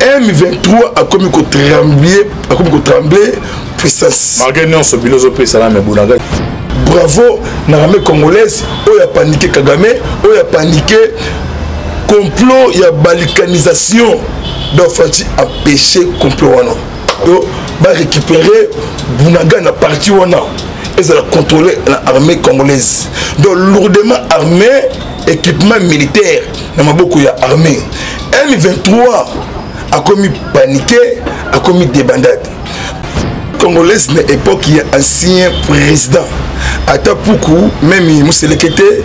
M23 akomi ko trembler, akomi ko trembler puissance. Malgré nyonso bino zo pesa na mebunaka. Bravo na armée congolaise oyo a paniquer Kagame, oyo a paniquer complot ya balkanisation. Donc Fatshi a péché complot wana. Donc ba récupérer Bunaga na parti wana ezala contrôler na armée congolaise. Donc lourdement armée, équipement militaire na maboko ya armée M23 akomi panike akomi debandade congolaise na époque ya ancien président ata puku meme moseleke te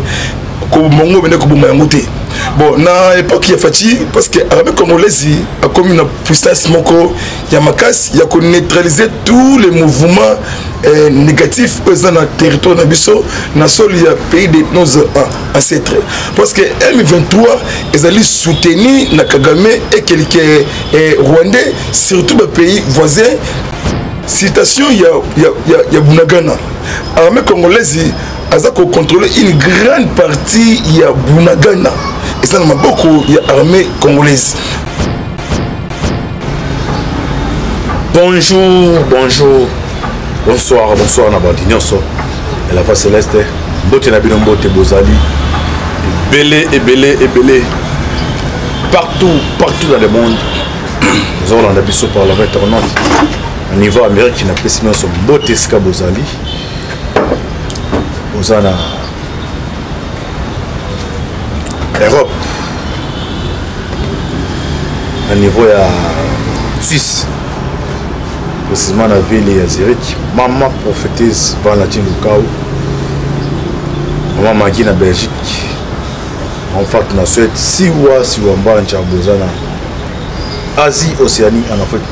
mongo obende koboma yango te bon na époque ya faci parce que arabe congolaise akomi na puissance moko ya makasi ya koneutraliser tous les mouvements eh, négatifs oyo eza na territoire na biso na soli ya pays de nos ancêtres parce que m23 ezali soutenu na kagame et quelques eh, rwandais surtout bapays voisins citation ya, ya, ya, ya bunagana armée congolaise aza kocontrôle une grande partie ya bunagana eza na maboko ya armée congolaise bonjour bonjour bonsoir bonsoir na bandi nyonso ya la voix celeste mbote na bino mbote bozali ebele ebele ebele partout partout dans le monde ozolanda biso par la internet na niveau amérique napesi nyonso mbote esika bozali oza na Europe na niveau ya Suisse précisément na ville ya Zurich maman prophétise Valentin Lukau maman Magi na Belgique en fait na Suède siwa siwa mbanja bozana Asie Océanie en Afrique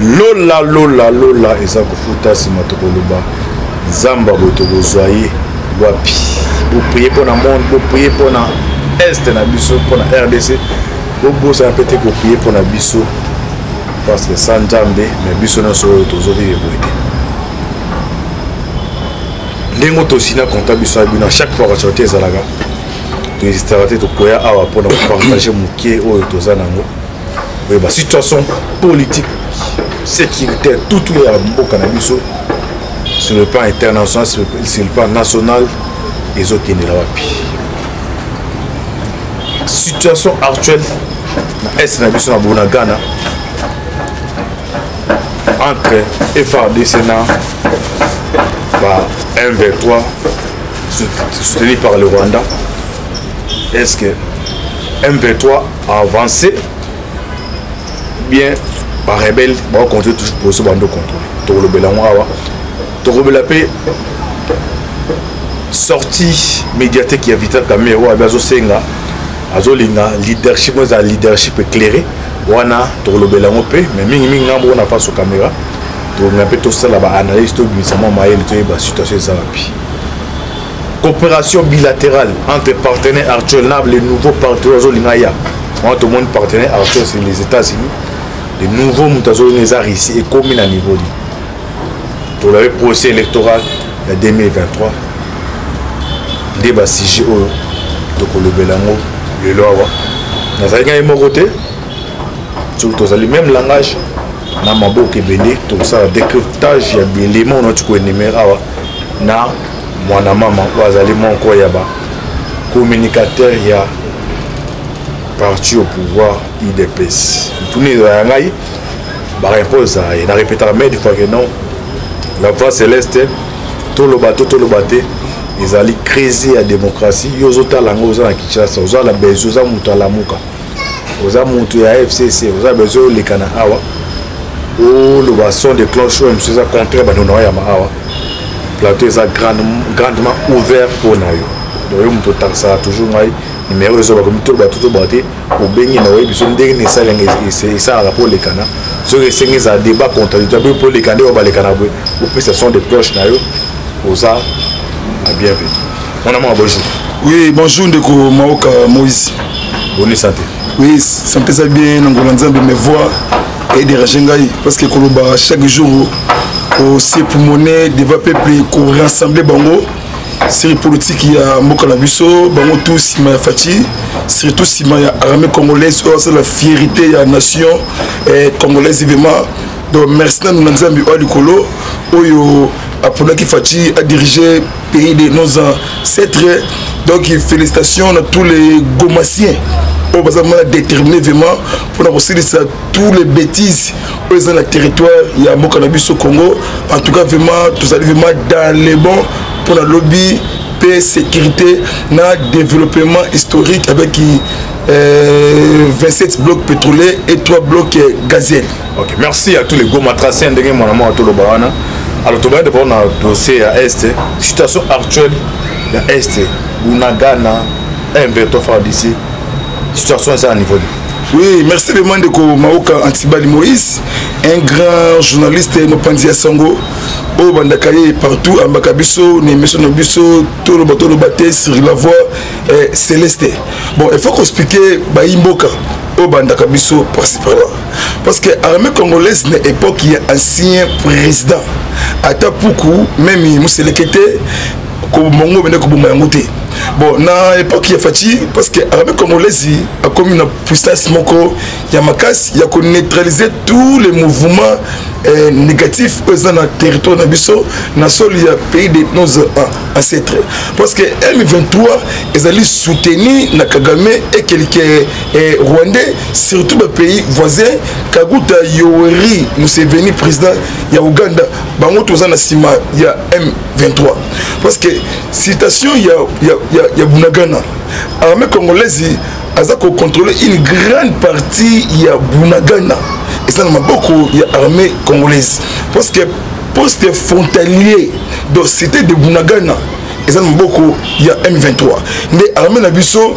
lola lola lola eza kofuta nsima tokoloba nzambe boye tokozwa ye wapi boprie mpo na monde boprie mpo na este na biso mpo na rdc bobosana mpe te koprie mpo na biso parce que sa nzambe me biso nyonso oyo tozovivre boye te ndenge tosina konta biso ya bino chaque fois kacao te ezalaka toexistaka te tokoya awa mpona kopartage moke oyo toza nango oyo ba situation politique sécurité tutu ya mboka na biso sur le plan international sur le plan national ezokendela wapi situation actuelle na est na biso na bona ghana entre frdc na ba m23 soutenu par le rwanda est ce que m23 avance bien barebele bakocontrole toujours poso bando controle tokolobela yango awa tokobela mpe sortie médiatique ya vital kamere oyo abi azosenga azolinga leadership oyo ezala leadership éclairé wana tokolobela yango mpe mais mingimingi ngambo wana face camera tokolinga mpe tosala baanalyse tobimisa mwa mayele toyeba situation eza wapi coopération bilatérale entre partenaire actuel na le nouveau partenaire azolinga ya wana tomoni partenaire actuel c'est les états-unis le nouveau moto azolinga eza russie ekomi na niveau nini tolaye procès électoral ya 2023 nde basujet oyo tokolobela yango lelo awa nazali ngai moko te soki tozali même langage na maboko ebele tokosala décryptage ya bielema oyo nati koenumere awa na mwana mama oyo azali moko ya ba communicateur ya parti au pouvoir idps ntuni ezala ya ngai bareponse ezala ye na repetaka medi fake non la voix celeste toloba to toloba te ezali crise ya démocratie yo ozotala yango oza na kinshasa oza na besoin oza moto alamuka oza mutu ya fcc oza besoin olekana awa oloba son de cloche oyo mosusu eza contraire bandono oyama awa plateau eza grandement ouvert mpo na yo donc yo moto otakisaka toujours ngai numero ezo bakomi toloba totoba te obengi na oyebi biso ndenge nini esali yango esalaka mpo olekana soki esengi ezala débat contradictoire boye mpo olekana nde oyo balekana boye opesa son de cloche na yo oza na bienvenu Mon amour, bonjour. Oui, bonjour ndeko Maoka Moïse. Bonne santé. Oui, ça me pèse bien na ngoma nzambe mes voix et déranger ngai parce que koloba chaque jour au sepumone devant peuple ko rassembler bango série politique ya mboka na biso bango tout sima ya Fatshi surtout sima ya armée congolaise oyo asala fierté ya nation eh, congolaise vraiment donc merci nanu na nzambe oyo likolo oyo aponaki Fatshi a diriger pays de nos ancêtres donc félicitations na tous les gomasiens oyo baza vraiment déterminé vraiment mpona kosilisa tous les bêtises oyo eza na territoire ya mboka na biso congo en tout cas vraiment tozali vraiment dans le bon mpo na lobi mpe sécurité na développement historique avec euh, 27 blocs pétroliers et 3 blocs gaziels Ok, merci à tous les Goma tracés ndenge mwana mwa toloba wana. Alors tobandi d'abord na dossier ya Est, situation actuelle ya Est, Bunagana, Mveto FARDC. Situation eza à niveau nini? Oui, merci de Mandeko Maoka Antibali Moïse, un grand journaliste Mopanzi ya Sango. oyo bandaka ye partout ambaka biso na émission na biso toloba toloba te sur la voix eh, céleste bon il faut koexplike bayi mboka oyo bandaka biso par ci par là parce que armée congolaise na époque ya ancien président ata puku meme moseleke te mongo bende koboma yango te bon na époque ya faci parce que armée congolaise akomi na puissance moko ya makasi ya koneutraliser tous les mouvements eh, négatifs oyo eza na territoire na biso na solo ya pays de nos ancêtres parce que m23 ezali soutenu na kagame et quelques eh, rwandais surtout ba pays voisin kaguta yoweri museveni président ya uganda bango toza na nsima ya m23 parce que citation ya, ya, ya, ya bunagana armée congolaise aza kocontrôle une grande partie ya bunagana eza na maboko ya armée congolaise parce que poste frontalier de cité de bunagana eza na maboko ya m23 nde armée na biso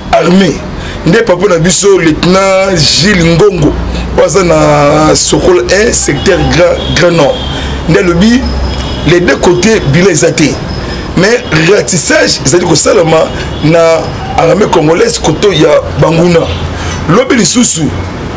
armée nde papa na biso lieutenant gilles ngongo oyo aza na sokola 1 secteur grand, grand nord nde alobi les deux côtés bila eza te mais ratissage ezali kosalama na armée congolaise koto ya banguna lobi lisusu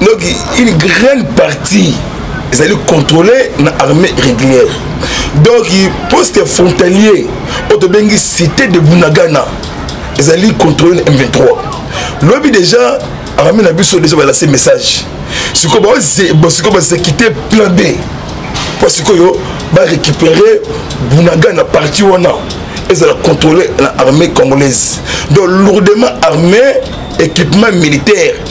donc une grande partie ezali contrôlé na armée régulière donc poste frontalier oyo tobengi cité de bunagana ezali contrôlé na m23 lobi déjà armée na biso déjà balase message sikoyo sikoyo bazekite plan b mpo sikoyo barécupere bunagana parti wana ezala contrôlé na armée congolaise donc lourdement armée équipement militaire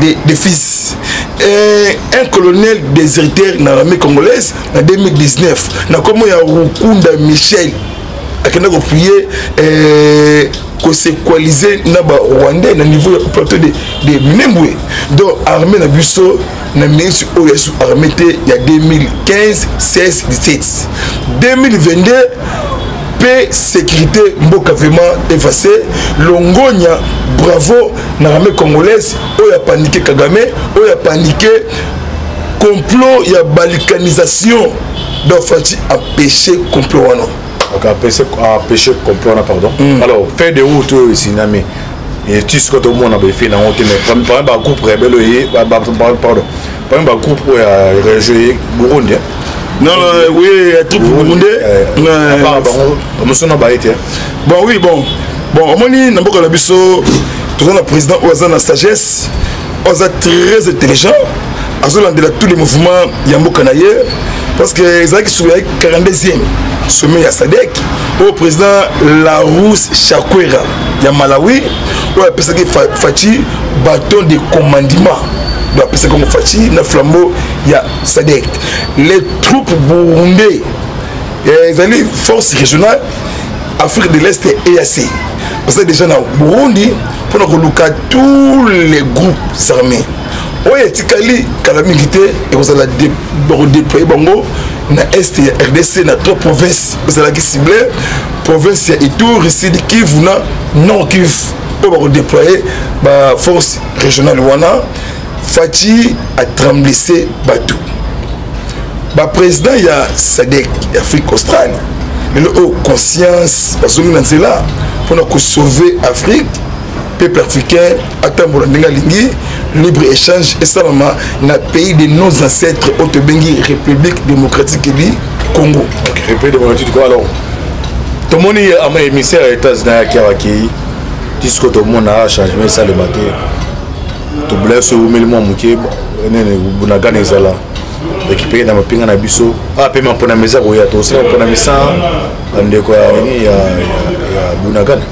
de, de fils et un colonel déserteur na l'armée congolaise na 2019 na komo ya rukunda michel akenda kopriye eh, kosequalize na barwandais na niveau ya plateau de, de minembwe donc armée na biso na ministre oyo ya armée te ya 2015 16 17 2022 mpe sécurité mboka vraiment efase longonya bravo na armée congolaise oyo apanike kagame oyo apanike complot ya balkanisation donc fati empêche complot wana empêche complot wana pardon mm. alors fin de route oyo esinami etisiko tomona baefe nango te mais bagroupe rebele oye pardon parmi ba groupe oyo ya région ye burundi non non oui ya trupe burunde mosona baye te bon oui bon bon omoni na mboka na biso toza na président oyo aza na sagesse oyo aza très intelligent azolandela tous les mouvements ya mboka na ye parce que ezalaki suku ya 42e sommet ya sadek oyo président larousse chaquera ya malawi oyo apesaki faci baton de commandement donc apesaki yango faci na flambeau ya sadek les troupes burundais eh, ezali force régionale afrique de l'est eac baza déjà na burundi mpona koluka tous les groupes armés oyo etikali kala mingi te ekozala redeploye bango na est ya rdc na trois province ezalaki cible province ya ituri sud kivu na nord kivu oyo bakodeploye baforce régionale wana faci atramblise bato baprésident ya sadek ya afrique australe lelo oyo conscience bazongi na nzela mpona kosauve afrique peuple africain atambola ndenge alingi libre échange esalama na pays de nos ancêtres oyo tobengi république démocratique du congo république démocratique du congo alors tomoni émissaire ya états-unis ayaki awakei tisko tomona changement esalema te tobula so eumeli mwa moke nene bunagana ezala ekipeke na mapinga na biso ape ah, maponami eza koya tosila maponami 100 bandeko ya bunagana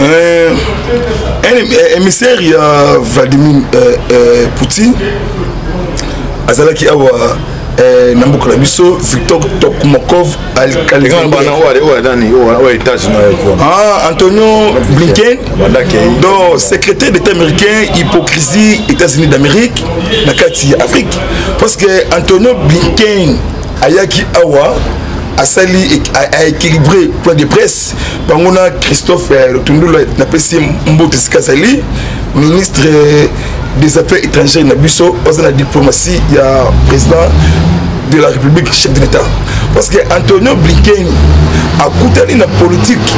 Euh, un émissaire ya Vladimir euh, euh, Poutine azalaki awa euh, na mboka na biso victor tokmokov ah, antonio blinken donc secrétaire d'état américain hypocrisie états-unis d'amérique na kati ya afrique parce que antonio blinken ayaki awa asali aéquilibré point de presse bango na christophe eh, lotundula napesi mbote esika azali ministre eh, des affaires étrangères na biso oza na diplomatie ya président de la république chef de l'état parce que antonio blinken akutani na politique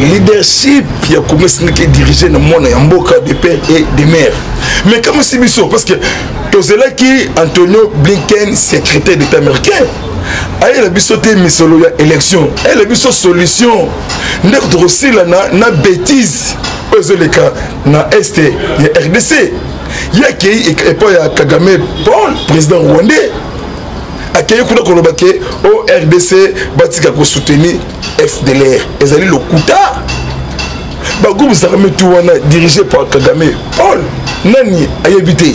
leadership ya congo esengaki dirige na mwana ya mboka de père et de mère mais kamwisi biso parce que tozelaki antonio blinken secrétaire d'état américain ayela biso te misolo ya élection ayela biso solution nde tokosila na, na bétise oyo ezoleka na est ya rdc ye akei epai ya kagame paul président rwandais akei kuna koloba ke o oh, rdc batika kosoutenir fdlr ezali lokuta bagroupe armé tu wana dirigé par kagame paul nani ayebi te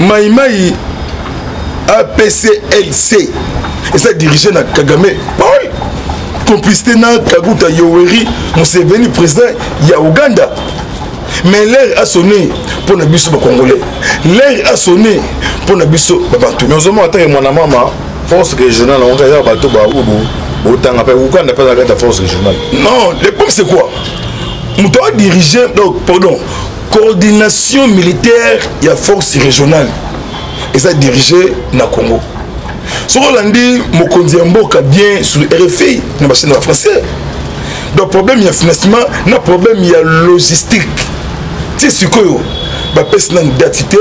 maimai apclc eza dirige na kagame paul complicité na kaguta yoweri museveni président ya uganda mais l'air asone mpo na biso bacongolais l'air asone mpo na biso babantu nozoma atake mwana mama force régionale yango eza bato baobo botanga mpe uganda mpe azalaka ta force régionale non le problème c'est quoi moto adirige donc pardon coordination militaire ya force régionale eza dirige na congo soki olandi mokonzi ya mboka bien sur rfi na bachaine ya français donc problème ya financement na problème ya logistique ti sikoyo bapesi nani dati te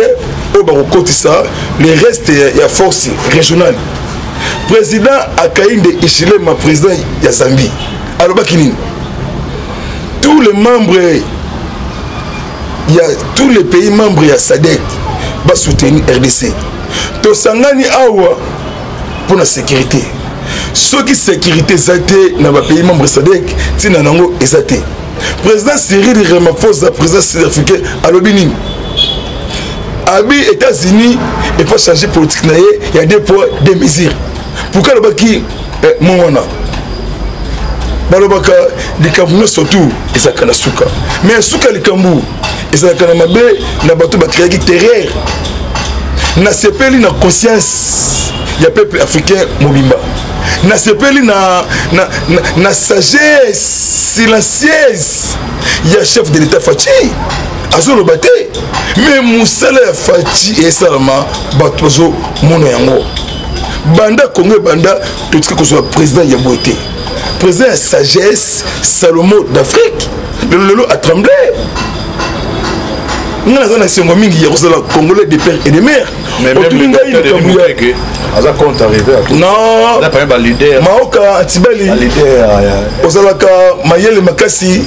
oyo bakokotisa le reste ya force régionale président akainde ishilema président ya zambie alobaki nini tous les membres ya tous les pays membres ya sadec basoutenir rdc tosangani awa mpo na sécurité soki sécurité eza te na bapays membre sadec ntina na yango eza te président cyril ramaphosa président sud africain alobi nini abi états-unis efa changer politique na ye ya deux poids deux mesures pourkui alobaki eh, mongwana balobaka likambo nyonso tu ezalaka na suka mai ya suka likambo ezalaka na mabe na bato bakreaki terreur nasepeli na conscience ya peuple africain mobimba nasepeli na, na, na, na sagesse silencieuse ya chef de l'état faci azoloba te me mosala ya faci esalama bato bazomona yango banda congo ebanda totika kozwa président ya boye te président ya sagesse salomo d'afrique lelo lelo atremble ngai naza na esengo mingi ya kozala congolais de père et de mère otuni ngai likambo ya aza compte arrivé non maoka antibali ozalaka mayele makasi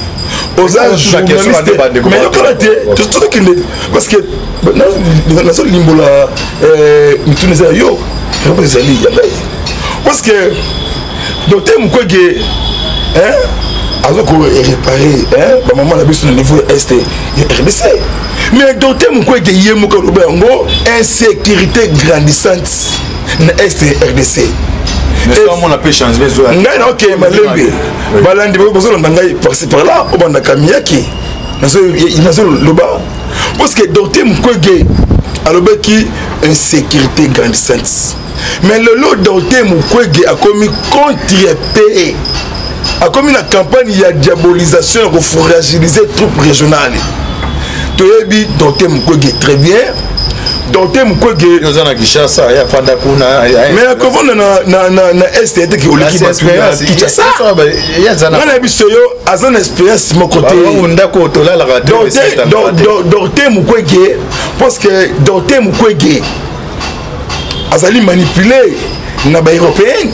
oza journaliste mais yokala te tozokende parce que nazo limbola eh, mituna eza yo yango ezali ya ngai parce que docteur mukwege aza korepare bamama na biso na niveau ya este ya rdc mais docteur mukwege ye moko aloba yango insécurité grandissante na este ya rdc ngai naokeye malembe balandi bazolanda ngai parci par là obandaka miyaki nazoloba parce que dote mukwege alobaki insécurité grandissante mais lelo dote mukwege akomi contre paix akomi na campagne ya diabolisation ya kofragiliser troupe régionale toyebi dote mukwege très bien dote mukwege oza na kinshasa ye afanda kuna mais akovanda na est ete ke oleki bato ya kinshasa nga nayebisa yo aza na experience moko tedorte mukwege parce que dorte mukwege azali manipule na baeuropéenne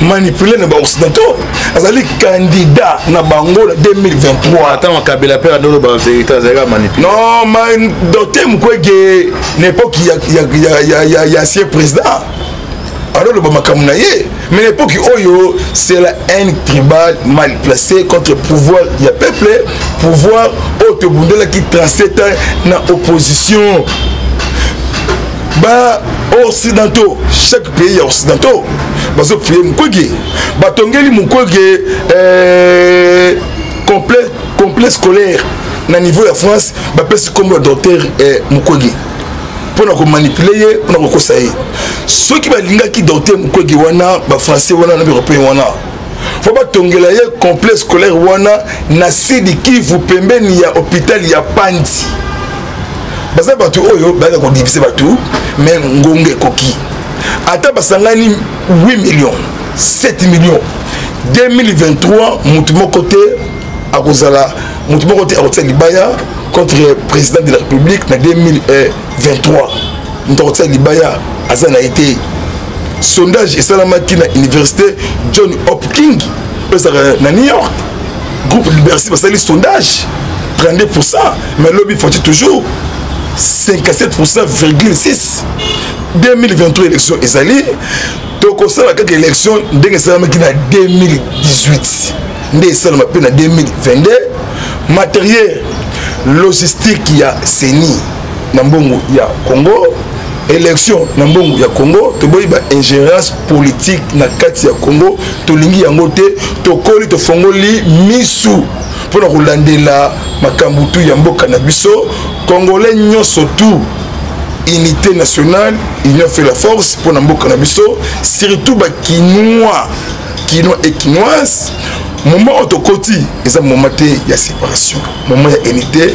manipule na baoccidentaux azali kandida na bango na 2023 kabila mpe adolo baverité azalaki manipule non ma dote mukwege na époque ya, ya, ya, ya, ya, ya sie président aloloba makambo na ye mais na epoki oyo c'est la haine tribale mal placée contre pouvoir ya peuple pouvoir oyo tobundelaki 37 ans na opposition ba occidentaux chaque pays ya occidentaux bazoprie mukwege batongeli mukwege euh, complet complet scolaire na niveau ya france bapesi nkombo ya docteur eh, mukwege mpo na komanipule ye mpo na kokosa ye soki balingaki docteur mukwege wana bafrançais wana na baeuropéen wana mpo batongela ye complet scolaire wana na sidi kivu pembeni ya hôpital ya panzi baza bato oyo bayaka kodivise bato me ngonga ekoki ata basangani 8 million 7 million 2023 motu moko te akozala moto moko te akotia libaya contre président de la république na 2023 moto akotia libaya aza na ye te sondage esalamaki na université john hopking oyo ezalaka na new york groupe bercy basali sondage 32 pourcent mais lobi fati toujours 57 pourcent virgule 6 2023 élection ezali tokosala kaka élection ndenge esalamaki na 2018 nde esalama mpe na 2022 matériel logistique ya ceni na mbongo ya congo élection na mbongo ya congo toboyi baingérence politique na kati ya congo tolingi yango te tokoli tofongoli misu mpo na kolandela makambo tu ya mboka na biso congolais nyonso tu unité nationale union fait la force mpo na mboka na biso surtout bakinois kinois et kinoise moment oyo tokoti eza moment te ya séparation moment ya unité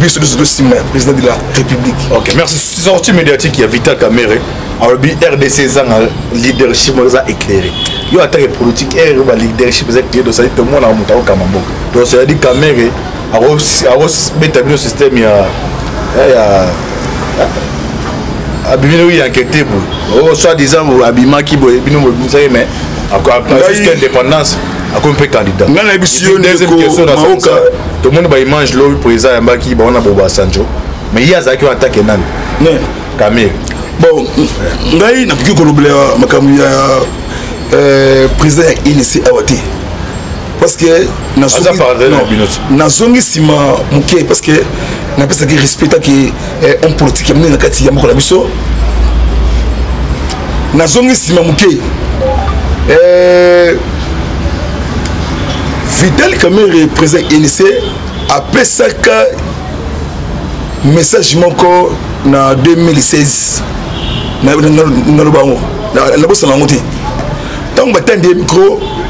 biso biso tosimba ya président de la république ok merci sortie médiatique ya vital kamere alobi rdc ezanga leadership moko eza éclairé yo atake politique r ba leadership eza éclairé tosali tomonaka moto akokamba mboka donc cetadi kamere akobeta bino systeme ya abimi noki ya nkete boye o oh, soit disant abimaki boye bino bobimisaki mais juste indépendance akomi mpe candidat ngai nayebisi yo ndemaoka tomoni baimage lobi président ayambaki baona boba sanjo mais ye azalaki wana atake nani kamere bon ngai nakoki kolobela makambo ya euh, président ya inc awa te parce que nazongi nsima moke parce que napesaki respectaki eh, homme politique ya monene na kati ya mboka na biso nazongi nsima moke eh, vital kamere président enice apesaka message moko na 2016 naloba yango nabosana yango te ntango batandi ye micro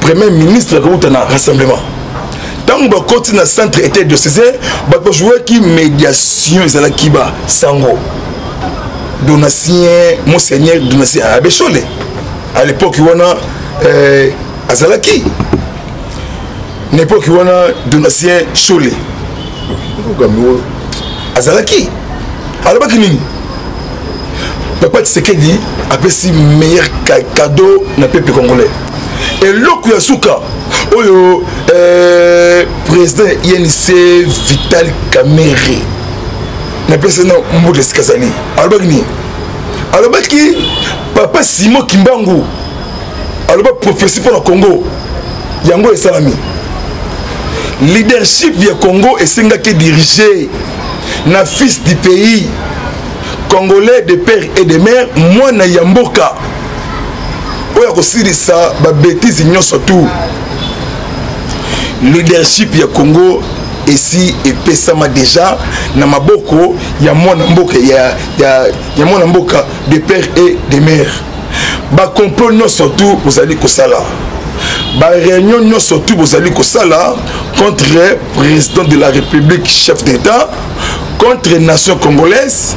premier ministre akouta na rassemblement ntango bakoti na centre etat diocésain bato bajouaki médiation ezalaki ba sango donatien monseigneur donatien abe shole à l'époque wana euh, azalaki na époque wana donatien shole azalaki alobaki nini papa tisekedi apesi meilleur cadeau na peuple congolais eloko ya suka oyo eh, président inc vital kamere napesa na mboto esika azali alobaki nini alobaki papa simon kimbangu aloba prophesie mpo na congo yango esalami leadership ya congo esengaki dirige na fils du pays congolais de père et de mère mwana ya mboka oyo akosilisa babetise nyonso tu leadership ya congo esi epesama deja na maboko ya mwana mboka ya, ya, ya mwana mboka de père et de mère bakomplot nyonso tu bozali kosala bareunion nyonso tu bozali kosala contre président de la république chef d'état contre nation congolaise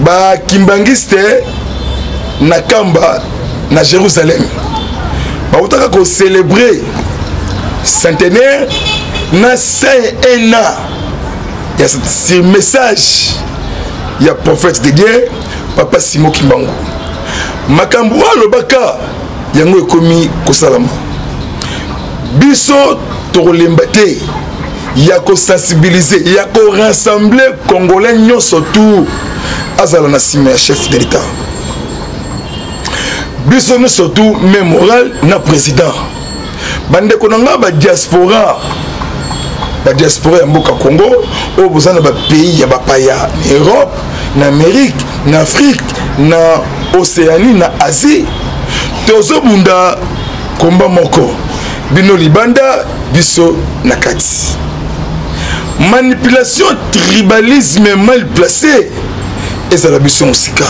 ba kimbanguiste na kamba na jérusalem bautaka kocelebre centenaire na saint ena ya message ya prophète de dieu papa simo kimbangu makambo oyo alobaka yango ekomi kosalama biso tokolemba te ya kosensibilize ya korensemble congolais nyonso tu azala na nsima ya chef de l'etat biso nyonso tu me moral na président bandeko na ngai badiaspora badiaspora ya mboka congo oyo boza na bapays ya bapaya na europe na amérique na afrique na océanie na asie tozobunda komba moko bino libanda biso na kati manipulation tribalisme mal placé ezala biso mosika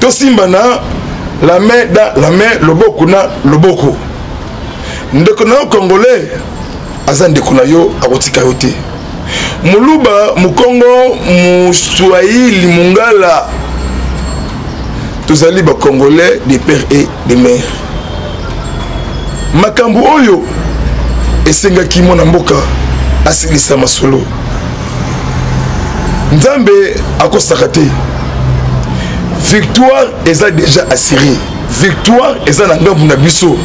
tosimba na la main dans la main loboko na loboko ndeko na yo congolais aza ndeko na yo akotika yo te moluba mokongo moswahili mongala tozali bacongolais de père e de mer makambo oyo esengaki mwana mboka asilisa masolo nzambe akosaka te victoire eza déjà assurée victoire eza na ngambu na biso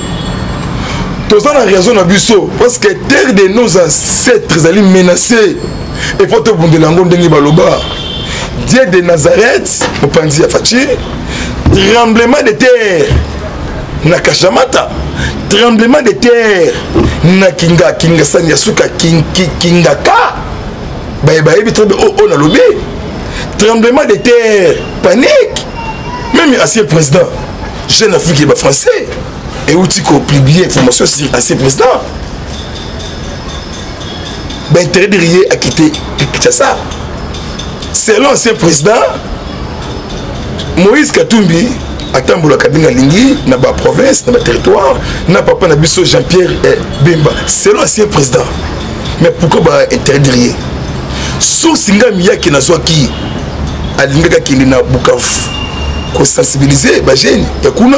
toza na raison na biso parce que terre de nos ancêtres ezali menacé efo tobundela yango ndenge baloba dieu de nazareth mopanzi ya faci tremblement de terre na kashamata tremblement de terre na kinga kingasani ya suka kingaka baye bayebi très bien oyo oh, oh, nalobi tremblement de terre panique meme ancien président jeune afrique yeba français euti kopublie information sur ancien président ba intérêt de rien à quitter c'est ça selon ancien président moïse katumbi atambolaka ndenge alingi na baprovince na baterritoire na papa na biso jean pierre eh, bemba selon ancien président mais pourquoi ba intérêt de rien source nga miyake nazwaki alingaki akende na bukavu kosensibilize bagene ya kuna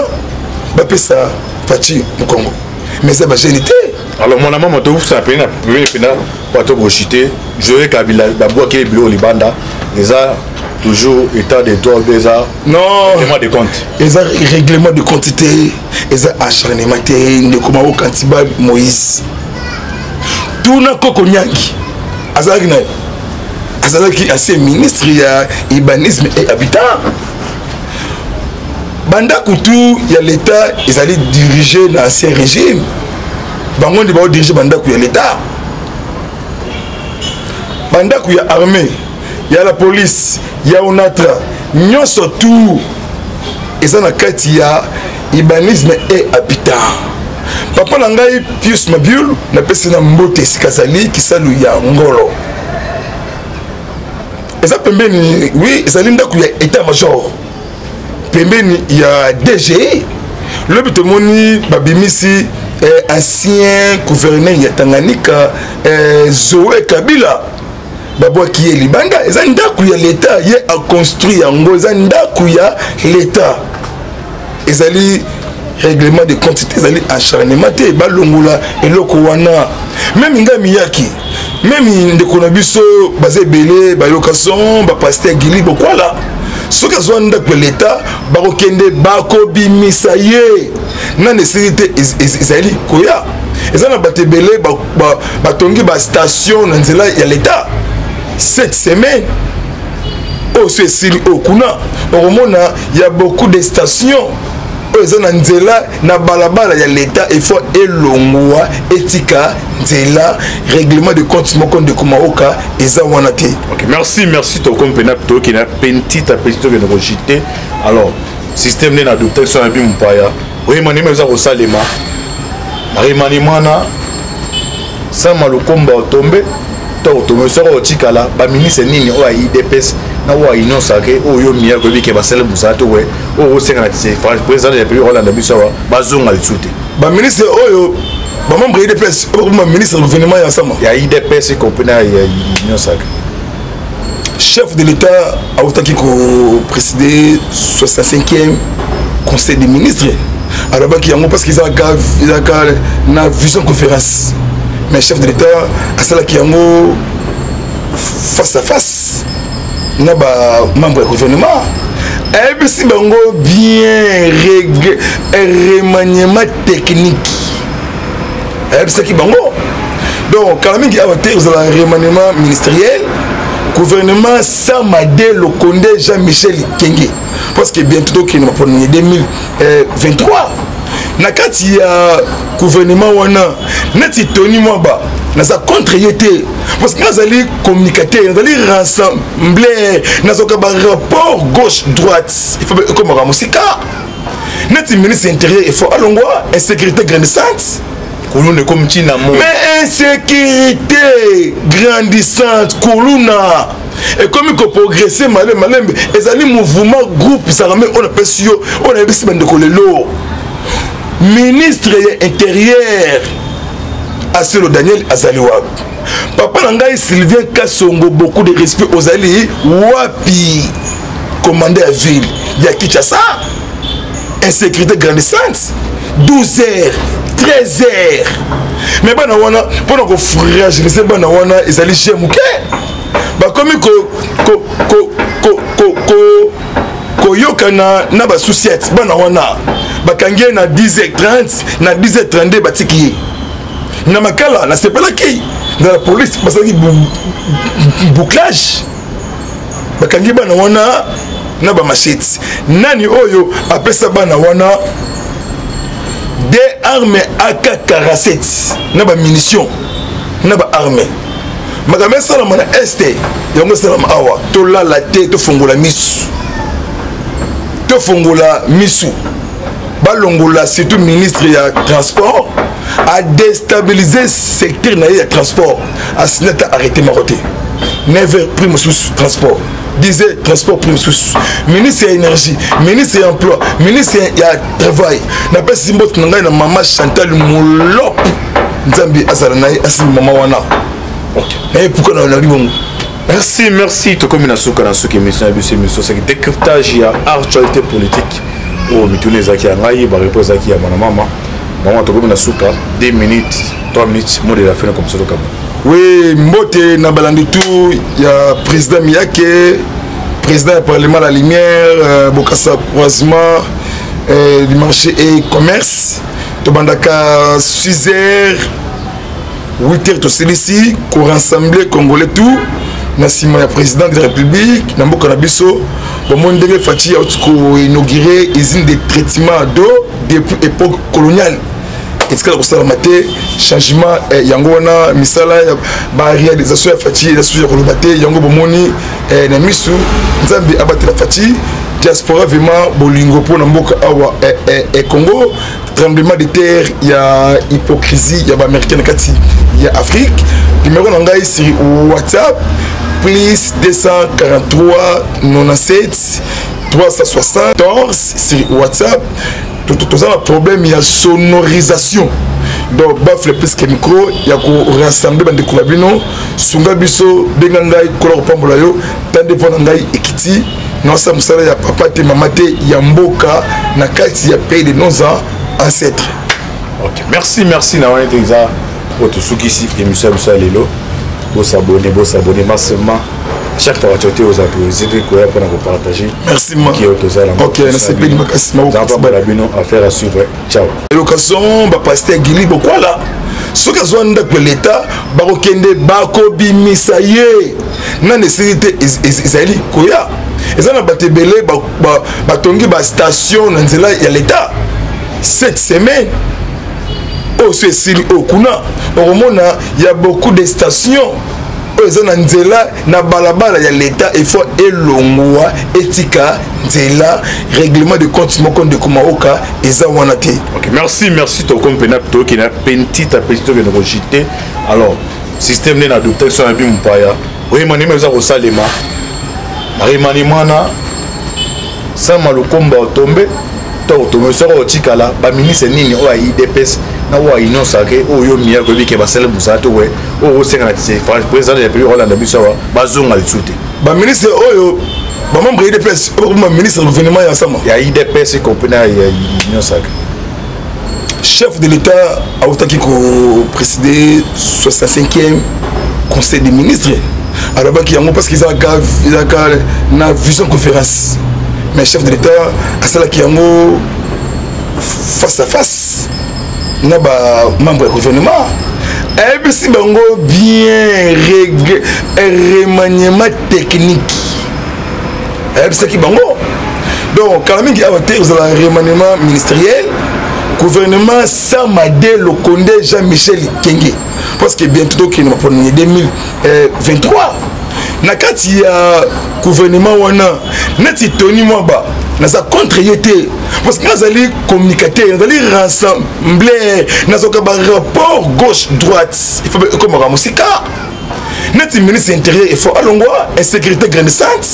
bapesa faci mokongo mais eza bagene te alors mwana mama tokufisa pene na pene pena mpo tokoshite joye kabila babwaki ye biloko libanda eza toujours état de droit obe eza règlement de compte eza règlement de compte te eza acharnement te ndeko mao kantiba moïse tuna koko nyangi azalaki na azalaki ancien ministre ya urbanisme et habitat bandako tu ya leta ezali dirige na ancien régime bango nde baodirige bandako ya leta bandako ya armée ya la police ya onatra nyonso tu eza na kati ya urbanisme et habitat papa na ngai pius mabul napesi na mbote esika azali kisalu ya ngolo eza pembeni wi ezali ndako ya etat major pembeni ya dgi lobi tomoni babimisi eh, ancien gouverneur ya tanganyika eh, zoe kabila babwaki ye libanda eza ndako ya leta ye aconstruit yango eza ndako ya leta ezali règlement de compte ezali acharnement te balongola eloko wana meme ngai miyaki meme ndeko na biso baza ebele bayoka son bapaster gili bokwala soki azwa ndako ya leta bakokende bakobimisa ye nani esili te ezali koya eza na bato ebele batongi bastation na nzela ya leta cette semaine oyo oh, so esili oyo oh, kuna okomona ya beaucoup de station oyo oh, eza na nzela na balabala ya leta efo elongwa etika nzela règlement de compte moko ndeko maoka eza wana te okay, merci merci toko mpena toyoki na petit a petit tokende kojite alors système nde na adoptaki so na bi mopaya remaniema eza kosalema remaniemana sama lukomba otombe to otombe soko otikala baministre nini oyo ya idps na oyo ya union sacre oyo yo miya koyebi ke basali mosala to oyo osenga na président de la république olanda biso awa bazonga lisusu te baministre oyo bamembre ya idps oyo bakoma baministre ya gouvernement ya sama ya idps ekopena ya union sacre chef de l'état autaki koprésider 65e conseil des ministres alobaki yango parce que ezalaka na vision conférence mais chef de l'état asalaki yango face à face na bamembre ya gouvernement ayebisi bango bien remaniement technique ayebisaki bango donc kala mingi awa te kozala remaniement ministériel gouvernement sans made lokonde jean michel kenge parce que bientôt tokende mapona 2023 na kati ya gouvernement wana neti tony mwaba naza contre ye te parce que nazali communicateur nazali rassembler nazwaka barapport gauche droite ekomaka mosika neti ministre intérieur efo alongwa insécurité grandissante kuluna ekomi ntina mo mais insécurité grandissante kuluna ekomi koprogresse malembe malembe ezali mouvement groupe armé oyo napesi yo oyo nayebisi bandeko lelo ministre ya intérieur asilo daniel azali wapi papa na ngai sylvien kasongo beaucoup de respect ozali wapi commande ya ville ya kinshasa insécurité grandissante 12 heures 13 heures mais bana wana mpona kofragilise bana wana ezali je moke bakomi koyokana na basusiete bana wana bakangi ye na 10 30 na 10 32 batiki ye na makala nasepelaki na la police basalaki bouclage bakangi bana wana na bamasheti nani oyo apesa bana wana de arme ak 47 na bamunition na baarme makambo esalama na este yango esalama awa tolala te tofongola misu tofongola misu balongola surtout ministre ya transport adestabilise secteur na ye ya transport asili ata arrete moko te 9 heures prix mosusu transport disait transport prime sous ministre ya énergie ministre ya emploi ministre ya travail napesi mbote na ngai na mama chantal molop nzambe azala na ye asimbi mama wana naye puka na libongo merci merci tokomi na suka na suka émission ya biso émission seki décryptage ya actualité politique oyo oh, mituna ezalaki ya ngai barepo ezalaki ya mwana mama mama tokomi na suka 2 minutes 3 minutes mode ya fene comme ça tokaba oui mbote na balandi tout ya président miyake président ya parlement la lumière euh, bokasa croisement euh, du marché et commerce tobandaka suzer witer tosilisi korassembler congolais tout na nsima ya président de la république na mboka na biso bomoni ndenge faci auti koinaugure usine de traitement d'eau depuis époque coloniale etikala kosalama te changement eh, yango wana misala ya baréalisation ya faci eza susu ya koloba te yango bomoni eh, na misu nzambe abatela faci diaspora vraiment bolingo mpo na mboka awa eh, eh, eh, congo tremblement de terre ya hypocrisie ya baaméricain na kati ya afrique numero na ngai sur whatsapp plus 243 97 374 sur whatsapp toza na problème ya sonorisation donc bafle plus que micro ya korassemble bandeko na bino sunga biso benga ngai kola kopambola yo tande mpo na ngai ekiti nosa mosala ya papa te mama te ya mboka na kati ya pays de nos ancêtres ok merci merci na wana te eza oyo tosukisi émission ya biso ya lelo bosabone bosabone masema chaque fois tu es aux appuis c'est que quoi pour nous partager merci moi qui est aux alentours ok c'est bien ma casse moi pour la bino affaire à suivre ciao elokason bapaster gili bokwala soki azwa ndako ya leta bakokende bakobimisa ye nani esili te ezali koya eza na bato ebele batongi bastation na nzela ya leta cette semaine oyo oh, so esili oyo oh, kuna okomona ya beaucoup de station oyo oh, eza na nzela na balabala ya leta efo elongwa etika nzela règlement de compte moko ndeko maoka eza wana te okay, merci merci toko mpena toyoki na petit a petit tokende kojite alors système nde na adoptaki so na bi mopaya remaniema eza kosalema remaniemana sama lukomba otombe to otombe soko otikala baministre nini oyo ya idps na oyo ya union sacre oyo yo miya koyebi ke basali mosala to oyo osenga na président de la république olanda biso awa bazonga lisusu te baministre oyo bamembre ya idps oyo bakoma baministre ya gouvernement ya sama ya idps ekopena ya union sacre chef de l'état autaki koprésider 65e conseil des ministres alobaki yango parce que ezalaka na vision conférence mais chef de l'état asalaki yango face à face na bamembre ya gouvernement ayebisi bango bien remaniement technique ayebisaki bango donc kala mingi awa te ozala remaniement ministériel gouvernement sans made lokonde jean michel kenge parce que bientôt tokende mapona 2023 na kati ya gouvernement wana neti tony mwaba naza contre ye te parce que nazali communicateur nazali rassembler nazwaka barapport gauche droite ekomaka mosika neti ministre intérieur efo alongwa insécurité grandissante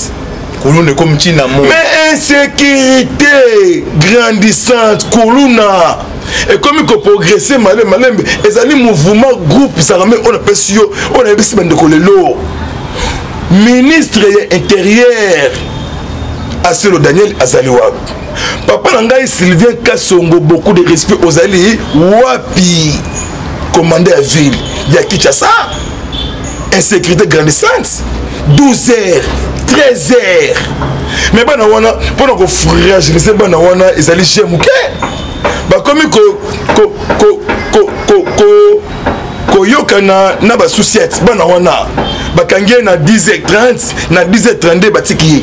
kuluna ekomi ntina mo mais insécurité grandissante kuluna ekomi koprogresse malembe malembe ezali mouvement groupe armé oyo napesi yo oyo nayebisi bandeko lelo ministre ya intérieur asilo daniel azali wapi papa na ngai sylvien kasongo beaucoup de respect ozali wapi commande ya ville ya kinshasa insécurité grandissante 12 heures 13 heures mais bana wana mpona kofragilise bana wana ezali je moke bakomi koyokana na basusiete bana wana bakangi ye na 10 30 na 10 32 batiki ye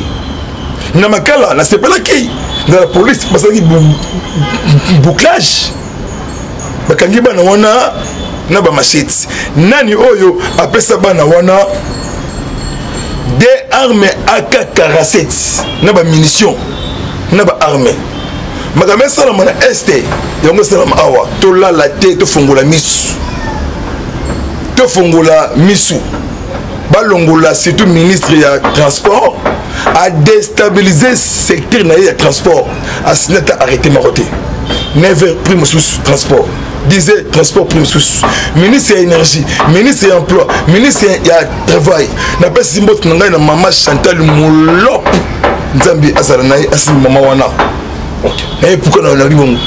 na makala nasepelaki na la police basalaki bouclage bakangi bana wana na bamachete nani oyo apesa bana wana de arme ak 47 na bamunition na baarme makambo esalama na este yango esalama awa tolala te tofongola misu tofongola misu balongola surtout ministre ya transport adestabilise secteur na ye ya transport asili ata arrete moko te 9 heures prix mosusu transport disait transport prix mosusu ministre ya énergie ministre ya emploi ministre ya travail napesi mboto na ngai na mama chantal molop nzambe azala na ye asimbi mama wana naye puka na libongo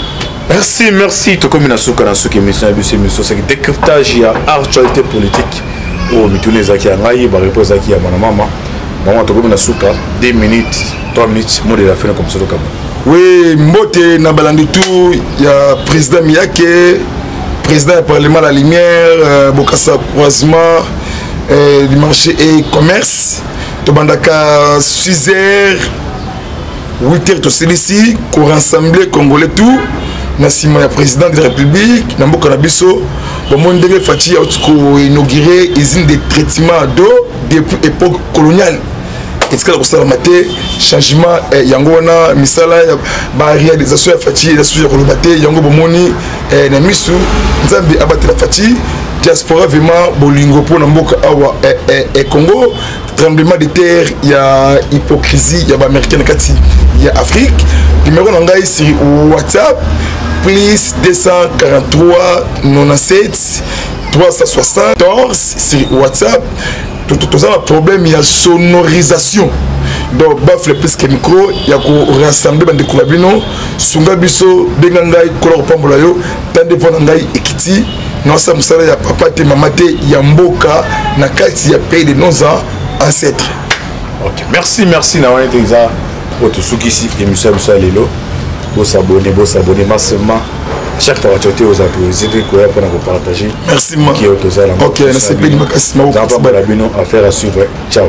merci merci tokomi na suka na suka émission ya biso émission seki décryptage ya actualité politique oyo oh, mituna ezalaki ya ngai barepo ezalaki ya mwana mama mama tokomi na suka 2 minutes 3 minutes mode ya fene komisa tokaba oui mbote na balandi tout ya président miyake président ya parlement la lumière euh, bokasa croisement euh, du marché et commerce tobandaka suzer witer tosilisi korassembler congolais tout na nsima ya président de la république na mboka na biso bomoni ndenge faci auti koinaugure usine de traitement d'eau depuis époque coloniale etikala kosalama te changement eh, yango wana misala ya baréalisation ya faci eza susu ya koloba te yango bomoni eh, na misu nzambe abatela faci diaspora vraiment bolingo mpo na mboka awa eh, eh, eh, congo tremblement de terre ya hypocrisie ya baaméricain na kati ya afrique numero na ngai sur whatsapp plus 243 97 374 sur whatsapp toza na problème ya sonorisation donc bafle plus que micro ya korassemble bandeko na bino sunga biso benga ngai kola kopambola yo tande mpo na ngai ekiti nosa mosala ya papa te mama te ya mboka na kati ya pays de nos ancêtres ok merci merci na wana te eza oyo tosukisi émission ya biso ya lelo bosabone bosabone masema chaque fois tu aux applaudissements et quoi pour nous partager merci moi qui est aux alentours ok c'est bien ma casse ma bino affaire à suivre ciao